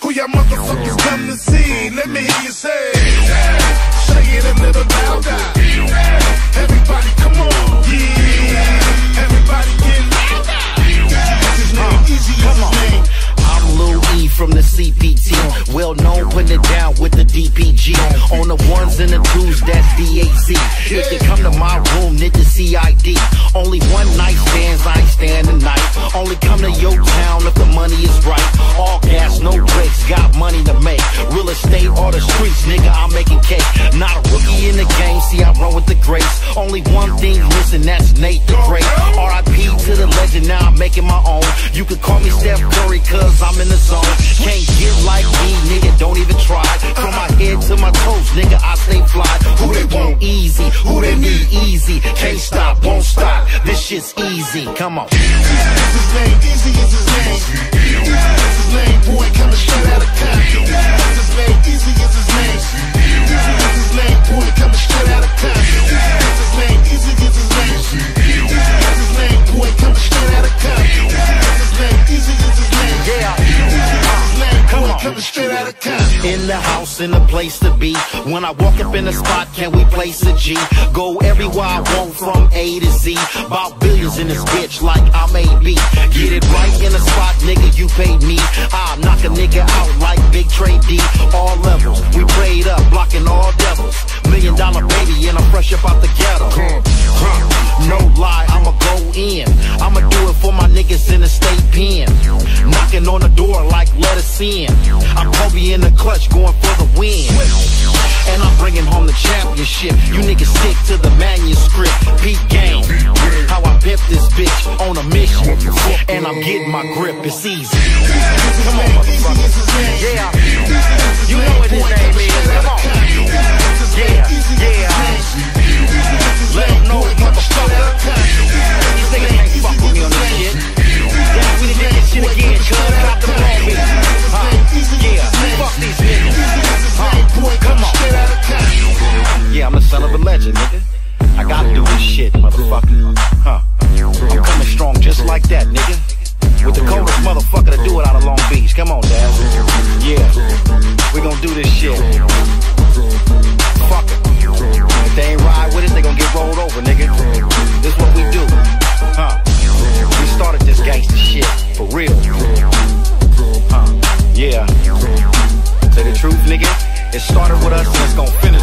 Who y'all motherfuckers come to see? Let me hear you say. Say it a little louder. Everybody, come on. Yeah. Everybody get louder. His name, easy as his. I'm Lil E from the CPT. Well known, putting it down with the DPG. On the ones and the twos, that's DAZ. If you come to my room, nigga CID. Only one night stands, I ain't stand the night. Only come to your town if the money is right. All gas, no brakes, got money to make. Real estate or the streets, nigga, I'm making cake. Not a rookie in the game, see I run with the greats. Only one thing missing, that's Nate the Great. RIP to the legend, now I'm making my own. You could call me Steph Curry, cause I'm in the zone. Can't get like me, nigga, don't even try. From my head to my toes, nigga, I stay fly. Shit's Eazy. Come on. Eazy is his name, easy is his name. Eazy is his name, boy, coming straight out of Compton. Coming straight out of Compton. In the house, in the place to be. When I walk up in the spot, can we place a G? Go everywhere I want from A to Z. About billions in this bitch, like I may be. Get it right in the spot, nigga, you paid me. I knock a nigga out like Big Tray Deee. All levels, we prayed up, blocking all devils. Million dollar baby, and I'm fresh up out the ghetto. No lie, I'ma go in. I'ma do it for my niggas in the state pen. Knocking on the door like let us in. In the clutch, going for the win. And I'm bringing home the championship. You niggas stick to the manuscript. Peak game. How I pimp this bitch on a mission. And I'm getting my grip, it's easy. Come on, motherfucker. Yeah. You know name is. shit, motherfucker. Huh. I'm coming strong just like that, nigga. With the coldest motherfucker to do it out of Long Beach. Come on, Dad. Yeah. We gonna do this shit. Fuck it. If they ain't ride with us, they gonna get rolled over, nigga. This what we do. Huh. We started this gangster shit. For real. Huh. Yeah. Say the truth, nigga. It started with us and it's gonna finish.